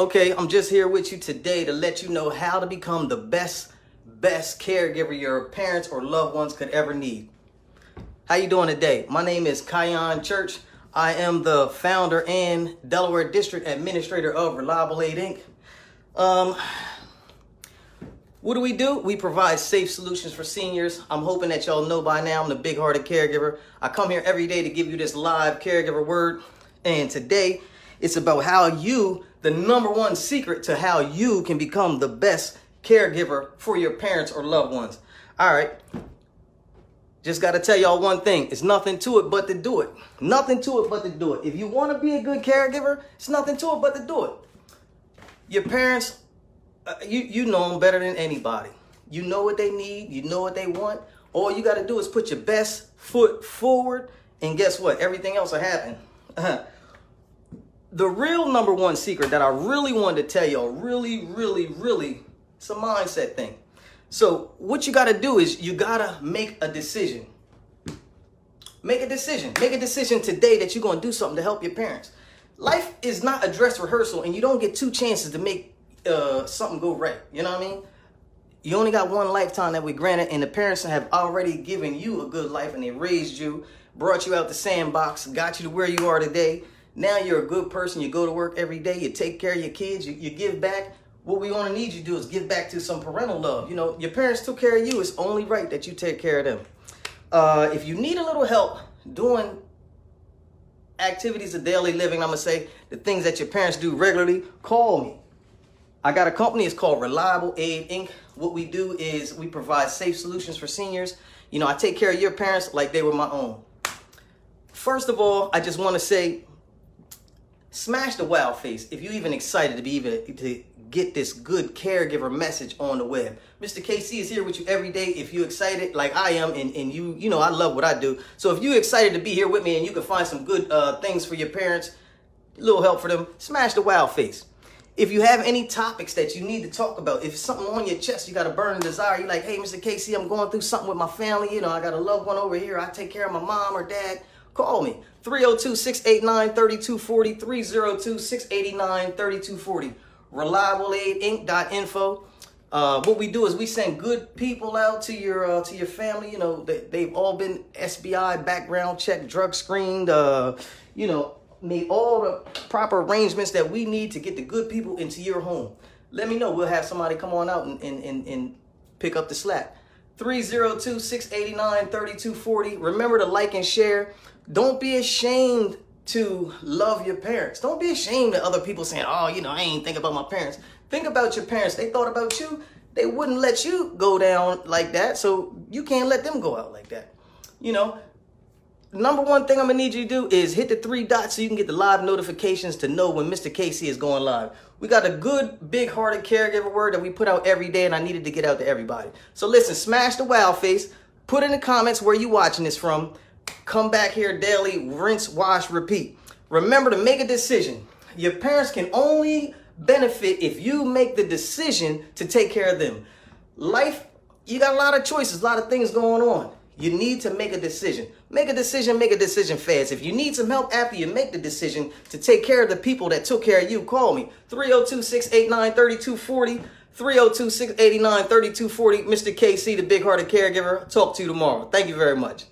Okay, I'm just here with you today to let you know how to become the best, best caregiver your parents or loved ones could ever need. How you doing today? My name is Khyon Church. I am the founder and Delaware District Administrator of Reliable Aid Inc. Um, what do we do? We provide safe solutions for seniors. I'm hoping that y'all know by now I'm the big-hearted caregiver. I come here every day to give you this live caregiver word. And today, it's about how you, the number one secret to how you can become the best caregiver for your parents or loved ones. All right. Just got to tell y'all one thing. It's nothing to it but to do it. Nothing to it but to do it. If you want to be a good caregiver, it's nothing to it but to do it. Your parents uh, you you know them better than anybody. You know what they need. You know what they want. All you got to do is put your best foot forward, and guess what? Everything else will happen. the real number one secret that I really wanted to tell y'all, really, really, really, it's a mindset thing. So what you got to do is you got to make a decision. Make a decision. Make a decision today that you're to do something to help your parents. Life is not a dress rehearsal, and you don't get two chances to make uh, something go right. You know what I mean? You only got one lifetime that we granted, and the parents have already given you a good life, and they raised you, brought you out the sandbox, got you to where you are today. Now you're a good person. You go to work every day. You take care of your kids. You, you give back. What we want to need you to do is give back to some parental love. You know, your parents took care of you. It's only right that you take care of them. Uh, if you need a little help doing activities of daily living, I'm going to say the things that your parents do regularly, call me. I got a company, it's called Reliable Aid Inc. What we do is we provide safe solutions for seniors. You know, I take care of your parents like they were my own. First of all, I just want to say, smash the wow face if you're even excited to be even to get this good caregiver message on the web. Mr. KC is here with you every day. If you're excited like I am and, and you, you know, I love what I do. So if you're excited to be here with me and you can find some good uh, things for your parents, a little help for them, smash the wow face. If you have any topics that you need to talk about, if something on your chest, you got a burning desire, you're like, hey, Mr. Casey, I'm going through something with my family. You know, I got a loved one over here. I take care of my mom or dad. Call me. 302-689-3240, 302-689-3240. ReliableAidInc.info. Uh, what we do is we send good people out to your uh, to your family. You know, they, they've all been SBI background checked, drug screened. Uh, you know, made all the proper arrangements that we need to get the good people into your home. Let me know. We'll have somebody come on out and, and, and, and pick up the slack. 302-689-3240. Remember to like and share. Don't be ashamed to love your parents. Don't be ashamed of other people saying, oh, you know, I ain't think about my parents. Think about your parents. They thought about you. They wouldn't let you go down like that. So you can't let them go out like that. You know, number one thing I'm gonna need you to do is hit the three dots so you can get the live notifications to know when Mr. Casey is going live. We got a good, big-hearted caregiver word that we put out every day, and I needed to get out to everybody. So listen, smash the wow face. Put in the comments where you watching this from. Come back here daily, rinse, wash, repeat. Remember to make a decision. Your parents can only benefit if you make the decision to take care of them. Life, you got a lot of choices, a lot of things going on. You need to make a decision. Make a decision, make a decision fast. If you need some help after you make the decision to take care of the people that took care of you, call me. 302-689-3240. 302-689-3240. Mr. KC, the big-hearted caregiver. Talk to you tomorrow. Thank you very much.